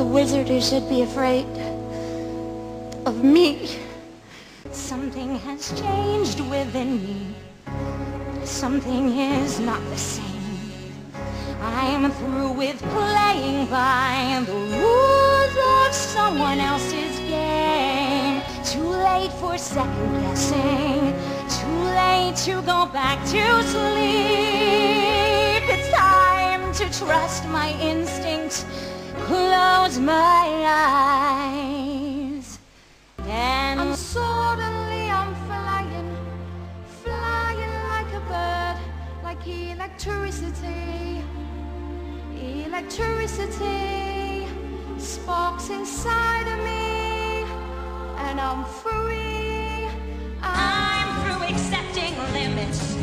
wizard who should be afraid of me. Something has changed within me. Something is not the same. I am through with playing by the rules of someone else's game. Too late for second guessing. Too late to go back to sleep. It's time to trust my instincts. Close my eyes. And I'm suddenly I'm flying, flying like a bird, like electricity. Electricity sparks inside of me, and I'm free. I'm through accepting limits,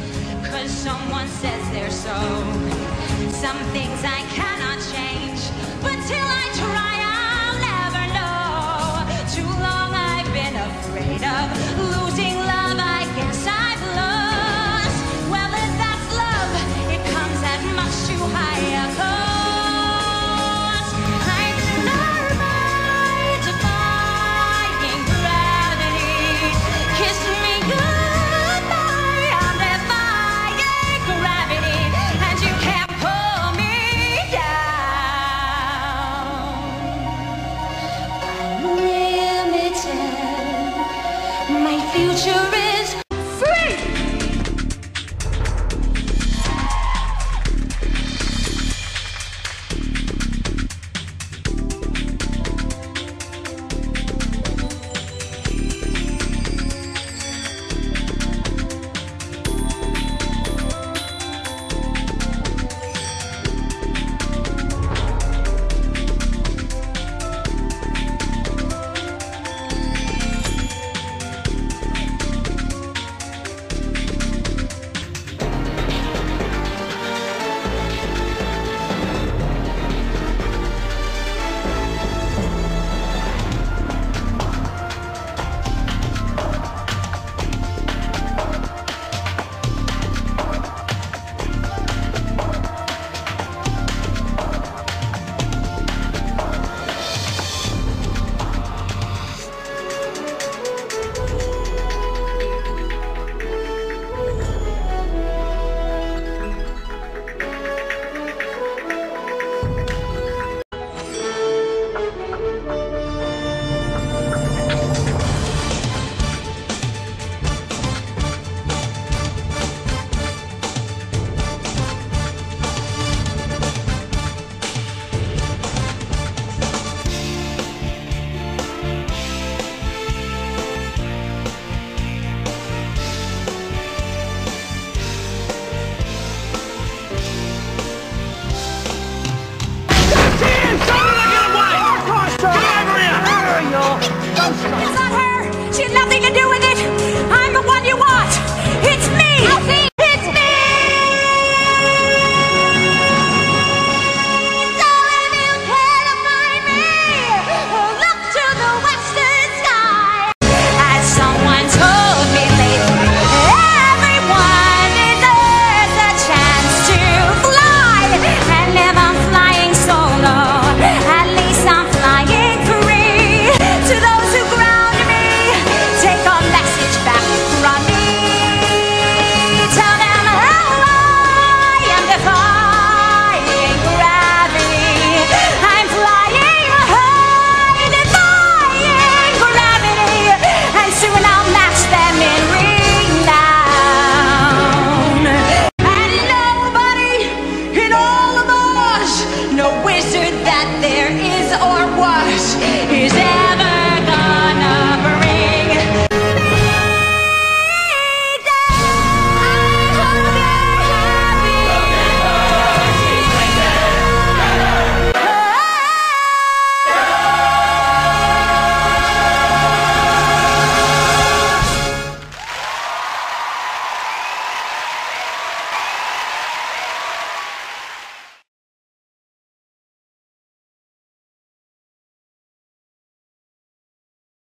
cause someone says they're so. Some things I cannot change, but till I try, future